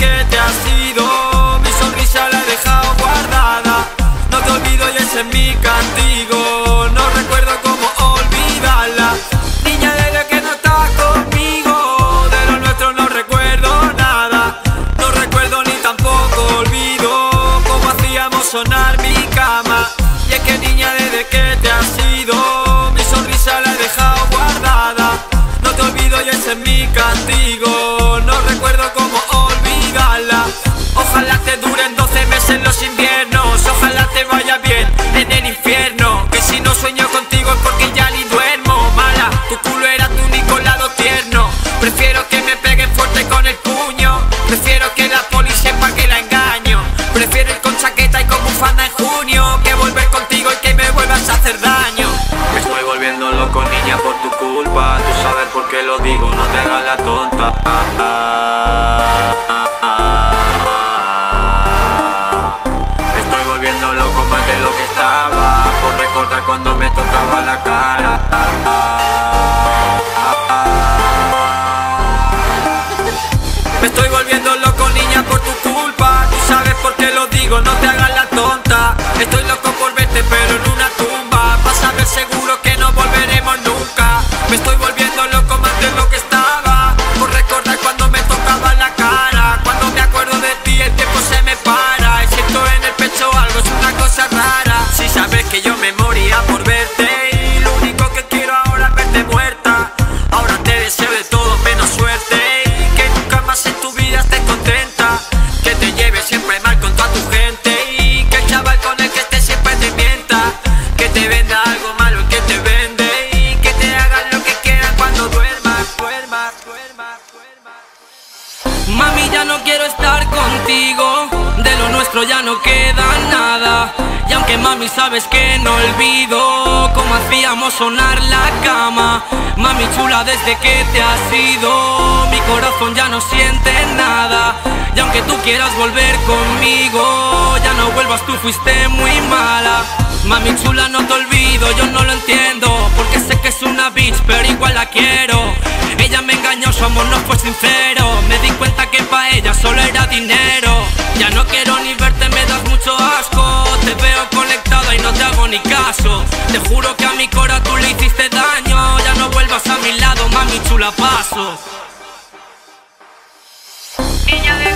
que te has ido, mi sonrisa la he dejado guardada. No te olvido y ese es mi castigo. No recuerdo cómo olvidarla. Niña, desde que no estás conmigo, de lo nuestro no recuerdo nada. No recuerdo ni tampoco olvido cómo hacíamos sonar mi cama. Y es que niña, desde que te has ido, mi sonrisa la he dejado guardada. No te olvido y ese es mi castigo. Prefiero que la poli sepa que la engaño. Prefiero ir con chaqueta y con bufanda en junio. Que volver contigo y que me vuelvas a hacer daño. Me estoy volviendo loco, niña, por tu culpa. Tú sabes por qué lo digo, no te hagas la tonta. Estoy volviendo loco más de lo que estaba. Por recordar cuando me tocaba la cara. Me estoy volviendo loco, niña, por tu culpa. Tú sabes por qué lo digo, no Ya no queda nada. Y aunque mami sabes que no olvido cómo hacíamos sonar la cama. Mami chula, desde que te has ido, mi corazón ya no siente nada. Y aunque tú quieras volver conmigo, ya no vuelvas, tú fuiste muy mala. Mami chula, no te olvido, yo no lo entiendo. Porque sé que es una bitch, pero igual la quiero. Ella me engañó, su amor no fue sincero. Me di cuenta que pa' ella solo era dinero. Ya no quiero ni verte, Bien, ya veo.